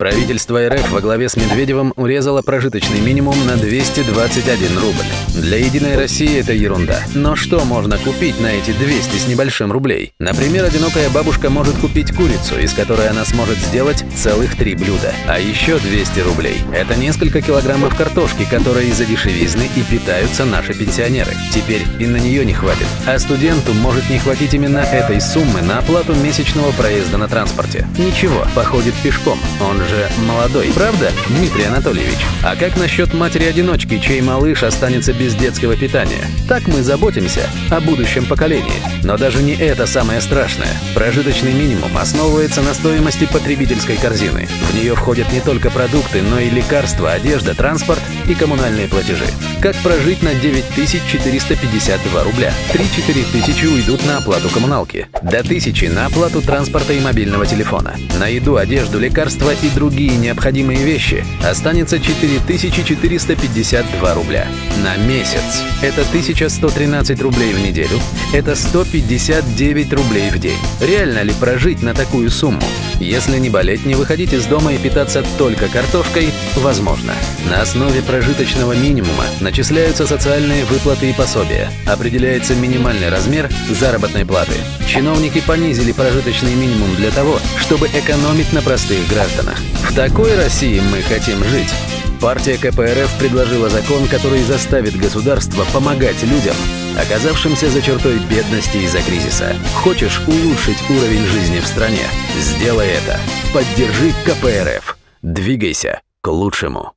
Правительство РФ во главе с Медведевым урезало прожиточный минимум на 221 рубль. Для «Единой России» это ерунда. Но что можно купить на эти 200 с небольшим рублей? Например, одинокая бабушка может купить курицу, из которой она сможет сделать целых три блюда. А еще 200 рублей – это несколько килограммов картошки, которые из-за дешевизны и питаются наши пенсионеры. Теперь и на нее не хватит. А студенту может не хватить именно этой суммы на оплату месячного проезда на транспорте. Ничего, походит пешком. Он же же молодой, правда, Дмитрий Анатольевич? А как насчет матери-одиночки, чей малыш останется без детского питания? Так мы заботимся о будущем поколении. Но даже не это самое страшное. Прожиточный минимум основывается на стоимости потребительской корзины. В нее входят не только продукты, но и лекарства, одежда, транспорт и коммунальные платежи. Как прожить на 9452 рубля? 3-4 тысячи уйдут на оплату коммуналки. До тысячи на оплату транспорта и мобильного телефона. На еду, одежду, лекарства и другие необходимые вещи останется 4452 рубля. На месяц. Это 1113 рублей в неделю. Это 159 рублей в день. Реально ли прожить на такую сумму? Если не болеть, не выходить из дома и питаться только картошкой, возможно. На основе прожиточного минимума начисляются социальные выплаты и пособия. Определяется минимальный размер заработной платы. Чиновники понизили прожиточный минимум для того, чтобы экономить на простых гражданах. В такой России мы хотим жить. Партия КПРФ предложила закон, который заставит государство помогать людям, оказавшимся за чертой бедности из-за кризиса. Хочешь улучшить уровень жизни в стране? Сделай это. Поддержи КПРФ. Двигайся к лучшему.